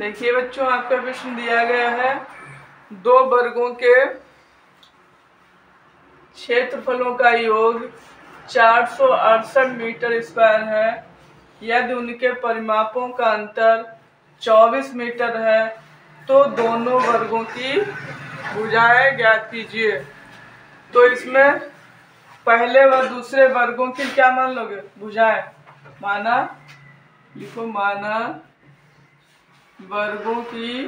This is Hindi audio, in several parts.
देखिए बच्चों आपका प्रश्न दिया गया है, दो वर्गों के क्षेत्रफलों का योग चार मीटर स्क्वायर है, यदि उनके परिमापों का अंतर 24 मीटर है तो दोनों वर्गों की भुजाएँ ज्ञात कीजिए। तो इसमें पहले व दूसरे वर्गों की क्या मान लोगे? भुजाएँ माना, लिखो माना वर्गों की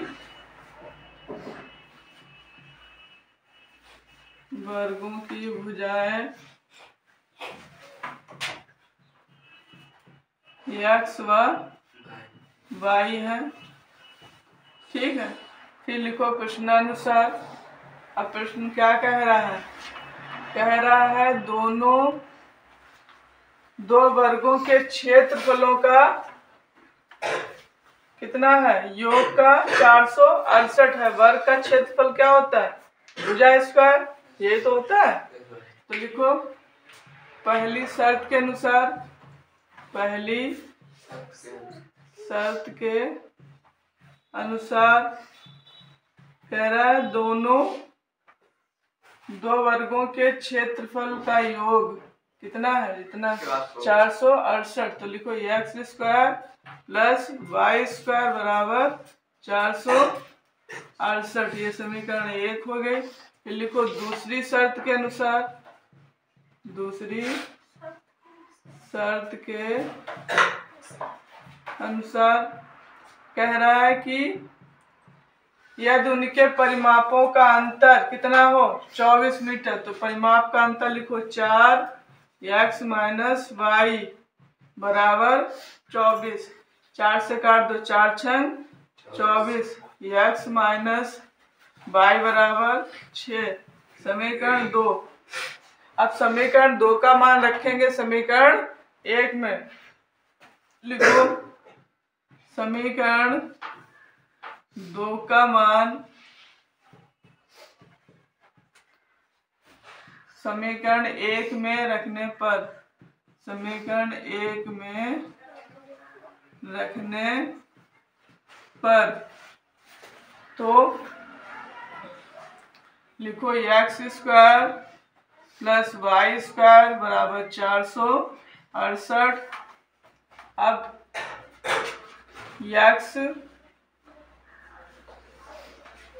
वर्गों की भुजाएँ। एक्स व वाई है। ठीक है? फिर लिखो प्रश्नानुसार। अब प्रश्न क्या कह रहा है? कह रहा है दोनों, दो वर्गों के क्षेत्रफलों का कितना है? योग का चार सौ अड़सठ है। वर्ग का क्षेत्रफल क्या होता है? भुजा स्क्वायर, यही तो होता है? तो लिखो। पहली शर्त के अनुसार, पहली शर्त के अनुसार कह रहा है, दोनों, दो वर्गों के क्षेत्रफल का योग। कितना है? इतना चार सौ। अड़सठ। तो लिखो x square plus y square बराबर चार सौ अड़सठ। ये समीकरण एक हो गई फिर लिखो दूसरी शर्त के अनुसार। दूसरी शर्त के अनुसार कह रहा है कि यदि उनके परिमापों का अंतर कितना हो? 24 मीटर। तो परिमाप का अंतर लिखो चार एक्स माइनस वाई बराबर चौबीस। चार से काट दो, चार छंग। चौबीस। एक्स माइनस वाई बराबर छ समीकरण दो। अब समीकरण दो का मान रखेंगे, समीकरण एक में। लिखो। समीकरण दो का मान समीकरण एक में रखने पर, समीकरण एक में रखने पर तो लिखो x square plus y square बराबर चार सौ अड़सठ। अब एक्स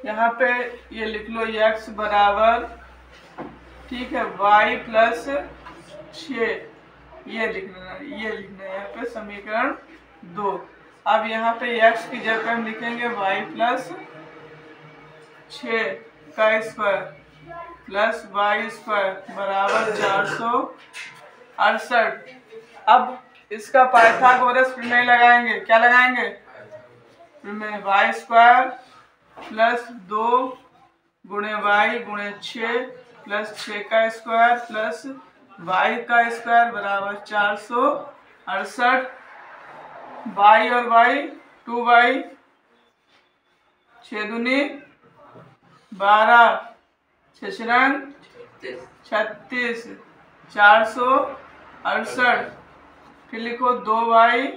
यहाँ पे ये लिख लो एक्स बराबर ठीक है, y प्लस छ ये लिखना ये लिखना है यहाँ पे समीकरण दो। अब यहाँ पे x की जगह हम लिखेंगे y प्लस छ का स्क्वायर प्लस वाई स्क्वायर बराबर चार सौ अड़सठ। अब इसका पाइथागोरस प्रमेय लगाएँगे, क्या लगाएँगे? प्रमेय वाई स्क्वायर प्लस दो गुणे वाई गुणे छ प्लस छ का स्क्वायर प्लस वाई का स्क्वायर बराबर चार सौ अड़सठ। वाई और वाई टू वाई छ दूनी, बारह। छरंग छत्तीस। चार सौ अड़सठ। फिर लिखो दो वाई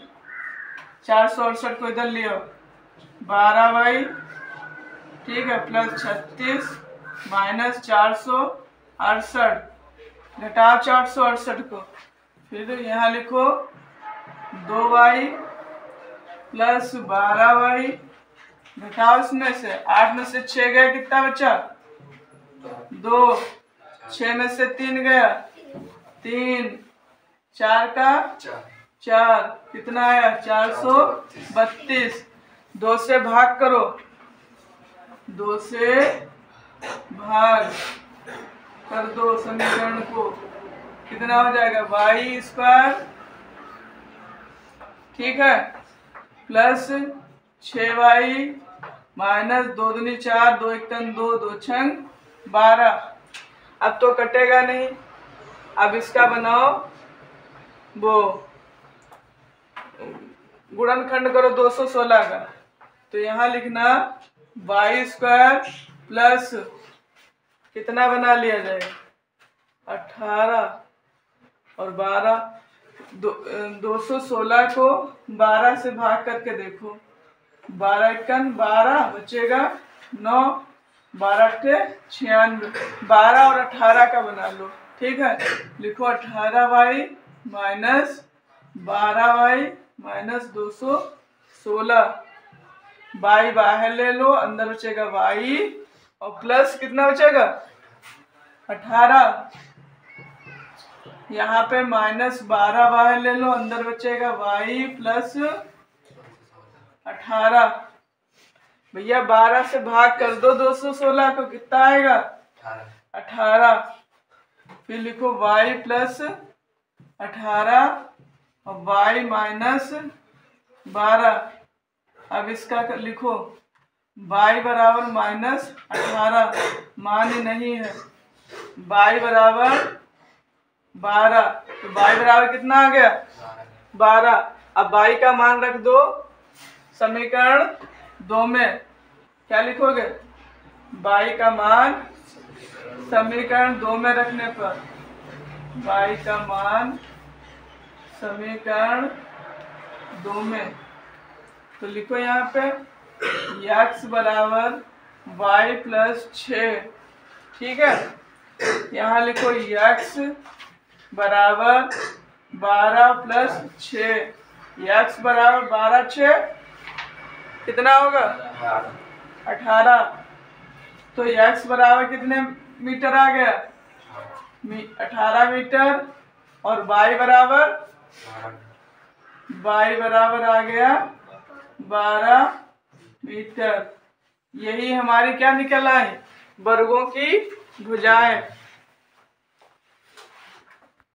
चार सौ अड़सठ को इधर लियो। बारह वाई ठीक है, प्लस छत्तीस। माइनस चार सौ अड़सठ घटाओ चार सौ अड़सठ को। फिर यहाँ लिखो दो वाई प्लस बारह वाई घटाओ इसमें से आठ में से छः गया कितना बचा? दो छ में से तीन गया तीन चार का चार कितना आया? चार सौ बत्तीस। दो से भाग करो। दो से भाग कर दो समीकरण को। कितना हो जाएगा? Y square. ठीक है? प्लस छ वाई माइनस दो दूनी चार, दो एक तन दो दो छंग बारह। अब तो कटेगा नहीं। अब इसका बनाओ। वो गुणनखंड करो 216 का। तो यहाँ लिखना वाई स्क्वायर प्लस कितना बना लिया जाएगा अठारह और बारह। दो दो सौ सोलह को बारह से भाग करके देखो। बारह इक्कन बारह बचेगा नौ, बारह अट्ठे छियानवे। बारह और अठारह का बना लो, ठीक है? लिखो अठारह वाई माइनस बारह वाई माइनस दो सौ सोलह। बाई बाहर ले लो, अंदर बचेगा वाई और प्लस कितना बचेगा अठारह। यहाँ पे माइनस बारह बाहर ले लो, अंदर बचेगा वाई प्लस अठारह। भैया बारह से भाग कर दो दो सौ सोलह को कितना आएगा? अठारह। फिर लिखो y प्लस अठारह और y माइनस बारह। अब इसका लिखो। Y बराबर माइनस अठारह, मान्य नहीं है। बाई बराबर बारह तो बाई बराबर कितना आ गया? बारह। अब बाई का मान रख दो समीकरण दो में। क्या लिखोगे? बाई का मान समीकरण दो में रखने पर। बाई का मान समीकरण दो में। तो लिखो यहाँ पे। X बराबर y प्लस छ। ठीक है? यहाँ लिखो x बराबर बारह प्लस छ। x बराबर बारह छ? कितना होगा? अठारह। तो x बराबर कितने मीटर आ गया? अठारह मीटर। और y बराबर? y बराबर आ गया बारह। मीटर यही हमारी क्या निकल आए वर्गों की भुजाएँ।